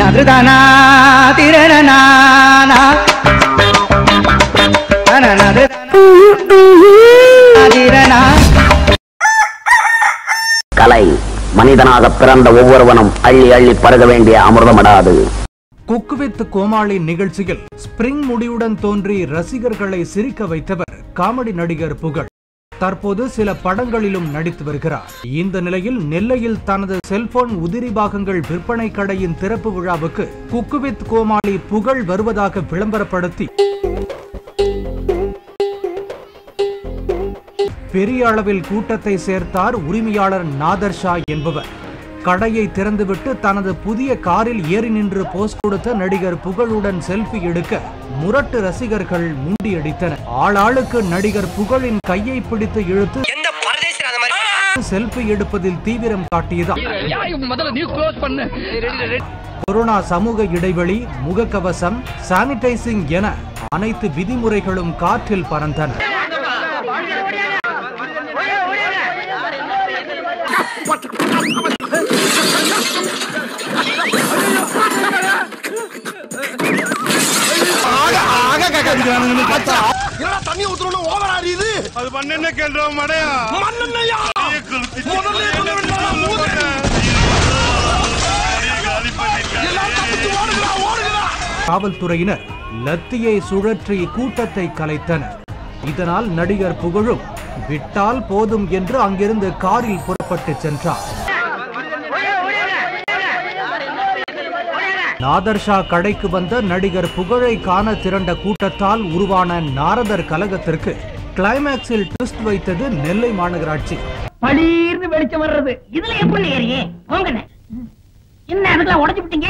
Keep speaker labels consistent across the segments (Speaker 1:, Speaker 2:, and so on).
Speaker 1: நதுதானா
Speaker 2: கலை மனிதனாக பிறந்த ஒவ்வொருவனும் அள்ளி அள்ளி பருக வேண்டிய அமிர்தமடாது.
Speaker 3: குக்கு வித் கோமாளி நிகழ்ச்சியில் ஸ்பிரிங் முடியுடன் தோன்றி ரசிகர்களை சிரிக்க வைத்தவர் காமெடி நடிகர் புகழ். தற்போது சில படங்களிலும் நடித்து வருகிறார். இந்த நிலையில் நெல்லையில் தனது செல்போன் உதிரி பாகங்கள் விற்பனை கடையின் திறப்பு விழாவுக்கு குக்குவித் கோமாளி புகழ் வருவதாக விளம்பரப்படுத்தி பெரிய அளவில் கூட்டத்தை சேர்த்தார் உரிமையாளர் நாதர் ஷா என்பவர். கடையை திறந்துவிட்டு தனது புதிய காரில் ஏறி நின்று போஸ் கொடுத்த நடிகர் புகழுடன் செல்ஃபி எடுக்க முரட்டு ரசிகர்கள் முண்டியடித்தனர். ஆளாளுக்கு நடிகர் புகழின் கையை பிடித்து இழுத்து செல்ஃபி எடுப்பதில் தீவிரம் காட்டியதால் கொரோனா சமூக இடைவெளி முகக்கவசம் சானிடைசிங் என அனைத்து விதிமுறைகளும் காற்றில் பறந்தன.
Speaker 4: தண்ணி ஓவர்
Speaker 5: அது மண்ணெண்ணெய் கேள்றோம் மடையா.
Speaker 4: மண்ணெண்ணையா
Speaker 3: காவல்துறையினர் லத்தியை சுழற்றி கூட்டத்தை கலைத்தனர். இதனால் நடிகர் புகழும் விட்டால் போதும் என்று அங்கிருந்து காரில் புறப்பட்டு சென்றார். நாதர்ஷா கடைக்கு வந்த நடிகர் புகழை காண திரண்ட கூட்டத்தால் உருவான நாரதர் கலகத்திற்கு கிளைமேக்ஸில் ட்விஸ்ட் வைத்தது நெல்லை மாநகராட்சி.
Speaker 6: பளீர்னு வெளிச்சம் வர்றது. இதுல எப்படி ஏறியே? போங்கண்ணே. என்ன அதுக்கெல்லாம் உடைச்சு விட்டீங்க?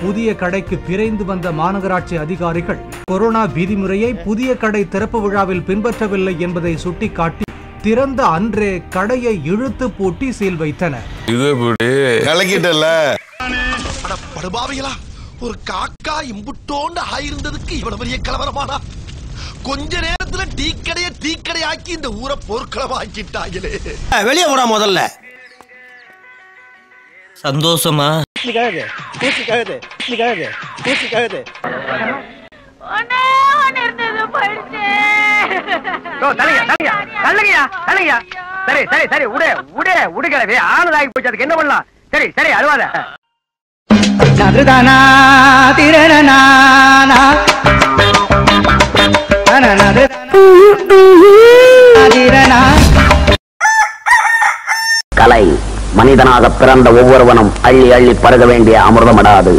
Speaker 3: புதிய கடைக்கு விரைந்து வந்த மாநகராட்சி அதிகாரிகள் கொரோனா விதிமுறையை புதிய கடை திறப்பு விழாவில் பின்பற்றவில்லை என்பதை சுட்டிக்காட்டி திறந்த அன்றே கடையை இழுத்து பூட்டி சீல் வைத்தனர்.
Speaker 4: கலக்கிட்டல அட படுபாவிகளா ஒரு காக்கா இம்புட்டோண்டு ஆயிருந்ததுக்கு இவ்வளவு பெரிய கலவரமானா? கொஞ்ச நேரத்துல டீ கடைய டீ கடையாக்கி இந்த ஊரை போர்க்களமா ஆக்கிட்டாங்களே
Speaker 7: வெளியே போடா முதல்ல. சந்தோஷமா?
Speaker 1: சரி சரி சரி உடே உடே உடுகிறவே ஆனதாகி போச்சு. அதுக்கு என்ன பண்ணலாம்? சரி சரி அழுவாத. நதுதானா திரணனானா
Speaker 2: கலை மனிதனாக பிறந்த ஒவ்வொருவனும் அள்ளி அள்ளி பருக வேண்டிய அமிர்தமடாது